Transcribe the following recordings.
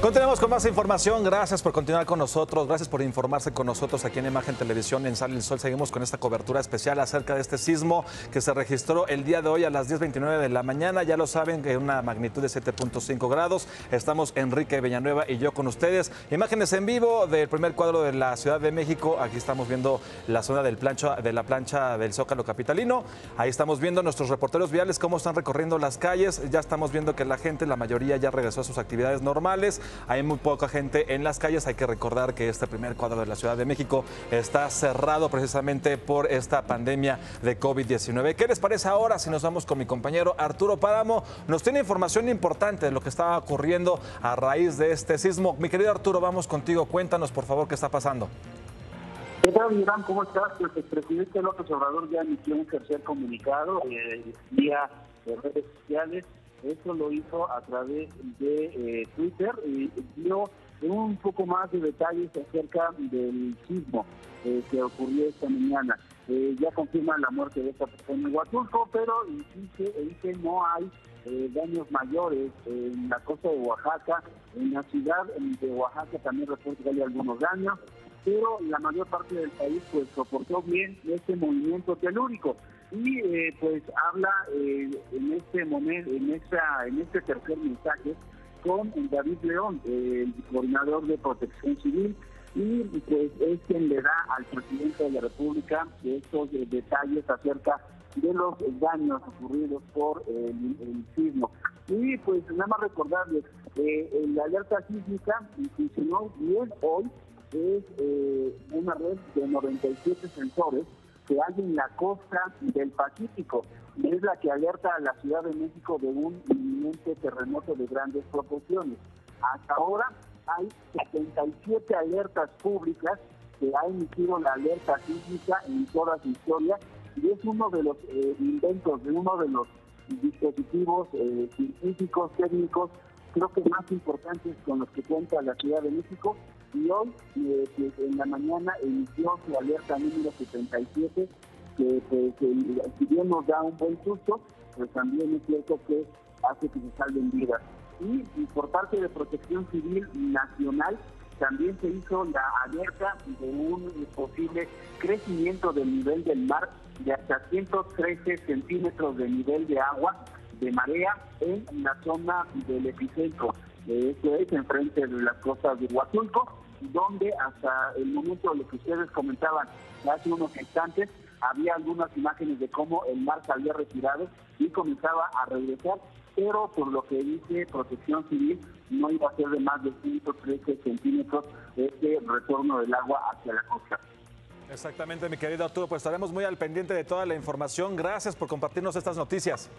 Continuamos con más información. Gracias por continuar con nosotros. Gracias por informarse con nosotros aquí en Imagen Televisión en Sal el Sol. Seguimos con esta cobertura especial acerca de este sismo que se registró el día de hoy a las 10.29 de la mañana. Ya lo saben, que una magnitud de 7.5 grados. Estamos Enrique Villanueva y yo con ustedes. Imágenes en vivo del primer cuadro de la Ciudad de México. Aquí estamos viendo la zona del plancha, de la plancha del Zócalo Capitalino. Ahí estamos viendo nuestros reporteros viales cómo están recorriendo las calles. Ya estamos viendo que la gente, la mayoría ya regresó a sus actividades normales. Hay muy poca gente en las calles. Hay que recordar que este primer cuadro de la Ciudad de México está cerrado precisamente por esta pandemia de COVID-19. ¿Qué les parece ahora si nos vamos con mi compañero Arturo Páramo? Nos tiene información importante de lo que está ocurriendo a raíz de este sismo. Mi querido Arturo, vamos contigo. Cuéntanos, por favor, qué está pasando. ¿Qué tal, Iván? ¿Cómo estás? Pues el presidente López Obrador ya emitió un tercer comunicado eh, vía redes sociales eso lo hizo a través de eh, Twitter y dio un poco más de detalles acerca del sismo eh, que ocurrió esta mañana. Eh, ya confirma la muerte de esta persona en Huatulco, pero dice, que no hay daños mayores en la costa de Oaxaca. En la ciudad de Oaxaca también reporta que hay algunos daños, pero la mayor parte del país pues soportó bien este movimiento telúrico y eh, pues habla eh, en este momento, en esta, en este tercer mensaje con David León, el coordinador de Protección Civil, y pues es quien le da al presidente de la República estos eh, detalles acerca de los daños ocurridos por el, sismo. Y pues nada más recordarles, la alerta sísmica funcionó bien hoy, es una red de 97 sensores que hay en la costa del Pacífico. Es la que alerta a la Ciudad de México de un inminente terremoto de grandes proporciones. Hasta ahora hay 77 alertas públicas que ha emitido la alerta sísmica en toda su historia y es uno de los eh, inventos, de uno de los dispositivos eh, científicos, técnicos, creo que más importantes con los que cuenta la Ciudad de México y hoy eh, pues, en la mañana inició su alerta número 77, que, pues, si bien nos da un buen susto, pues también es cierto que hace que se salven vidas. Y, por parte de Protección Civil Nacional también se hizo la alerta de un posible crecimiento del nivel del mar de hasta 113 centímetros de nivel de agua de marea en la zona del epicentro. Esto es enfrente de las costas de Huatulco, donde hasta el momento de lo que ustedes comentaban hace unos instantes, había algunas imágenes de cómo el mar se había retirado y comenzaba a regresar, pero por lo que dice Protección Civil, no iba a ser de más de 113 centímetros este retorno del agua hacia la costa. Exactamente, mi querido Arturo, pues estaremos muy al pendiente de toda la información. Gracias por compartirnos estas noticias.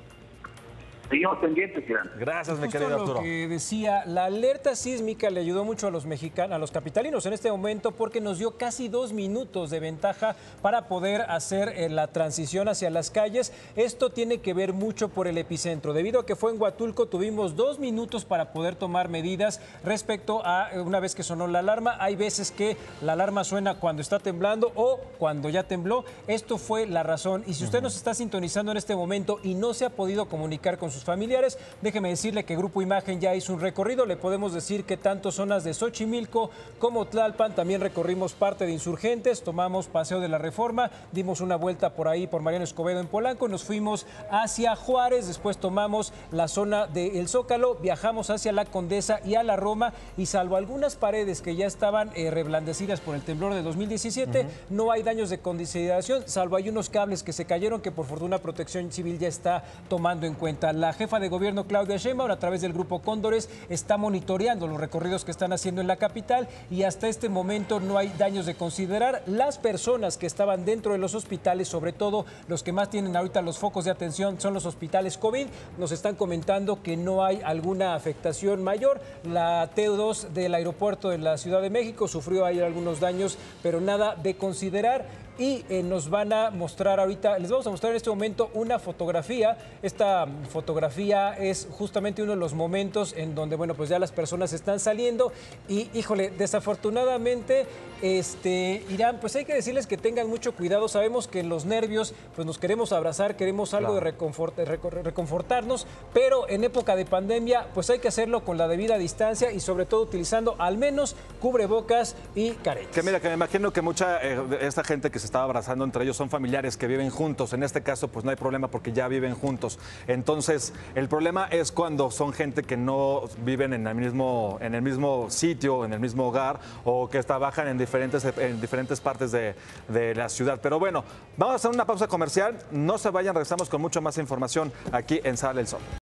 Seguimos pendientes, Gracias, mi querido Arturo. Lo que decía, la alerta sísmica le ayudó mucho a los mexicanos, a los capitalinos en este momento porque nos dio casi dos minutos de ventaja para poder hacer eh, la transición hacia las calles. Esto tiene que ver mucho por el epicentro. Debido a que fue en Huatulco, tuvimos dos minutos para poder tomar medidas respecto a eh, una vez que sonó la alarma. Hay veces que la alarma suena cuando está temblando o cuando ya tembló. Esto fue la razón. Y si usted nos está sintonizando en este momento y no se ha podido comunicar con familiares. Déjeme decirle que Grupo Imagen ya hizo un recorrido. Le podemos decir que tanto zonas de Xochimilco como Tlalpan también recorrimos parte de Insurgentes, tomamos Paseo de la Reforma, dimos una vuelta por ahí por Mariano Escobedo en Polanco, nos fuimos hacia Juárez, después tomamos la zona del Zócalo, viajamos hacia la Condesa y a la Roma y salvo algunas paredes que ya estaban eh, reblandecidas por el temblor de 2017, no hay daños de consideración, salvo hay unos cables que se cayeron que por fortuna Protección Civil ya está tomando en cuenta. La la jefa de gobierno Claudia Sheinbaum a través del grupo Cóndores está monitoreando los recorridos que están haciendo en la capital y hasta este momento no hay daños de considerar. Las personas que estaban dentro de los hospitales, sobre todo los que más tienen ahorita los focos de atención son los hospitales COVID, nos están comentando que no hay alguna afectación mayor. La T2 del aeropuerto de la Ciudad de México sufrió ayer algunos daños, pero nada de considerar y eh, nos van a mostrar ahorita, les vamos a mostrar en este momento una fotografía. Esta fotografía es justamente uno de los momentos en donde, bueno, pues ya las personas están saliendo y, híjole, desafortunadamente, este, Irán, pues hay que decirles que tengan mucho cuidado. Sabemos que en los nervios, pues nos queremos abrazar, queremos algo de reconfortarnos, pero en época de pandemia, pues hay que hacerlo con la debida distancia y sobre todo utilizando al menos cubrebocas y caretas. Que mira, que me imagino que mucha eh, de esta gente que se estaba abrazando entre ellos son familiares que viven juntos. En este caso, pues no hay problema porque ya viven juntos. Entonces, el problema es cuando son gente que no viven en el mismo, en el mismo sitio, en el mismo hogar o que trabajan en diferentes, en diferentes partes de, de la ciudad. Pero bueno, vamos a hacer una pausa comercial. No se vayan, regresamos con mucho más información aquí en Sale el Sol.